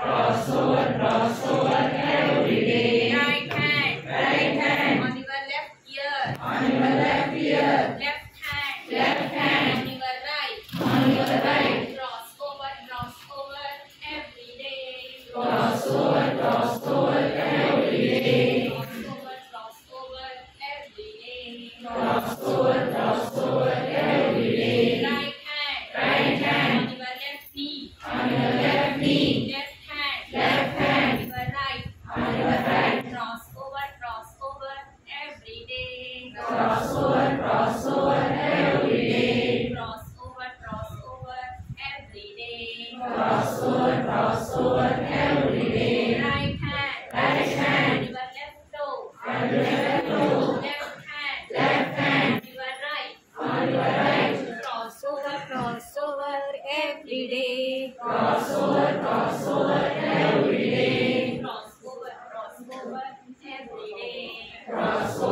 crossover, crossover every day. Right hand. Right hand. On your left ear. On your left ear. Left hand. Left hand. On your right. On your right. Cross over, cross over every day. Crossover, crossover every day. Cross over, cross over every day. Crossover, crossover every day. Right hand. Right hand. On your left knee. On your left knee. Left Crossover, crossover every day. Cross over, cross over every day. Crossover, crossover every day. Right hand. Right hand. Your left toe. Your left toe. Left hand. Left hand. Your right. On your right. Cross over, cross over every day. Crossover, crossover every day. Cross over, cross over every day. Crossover,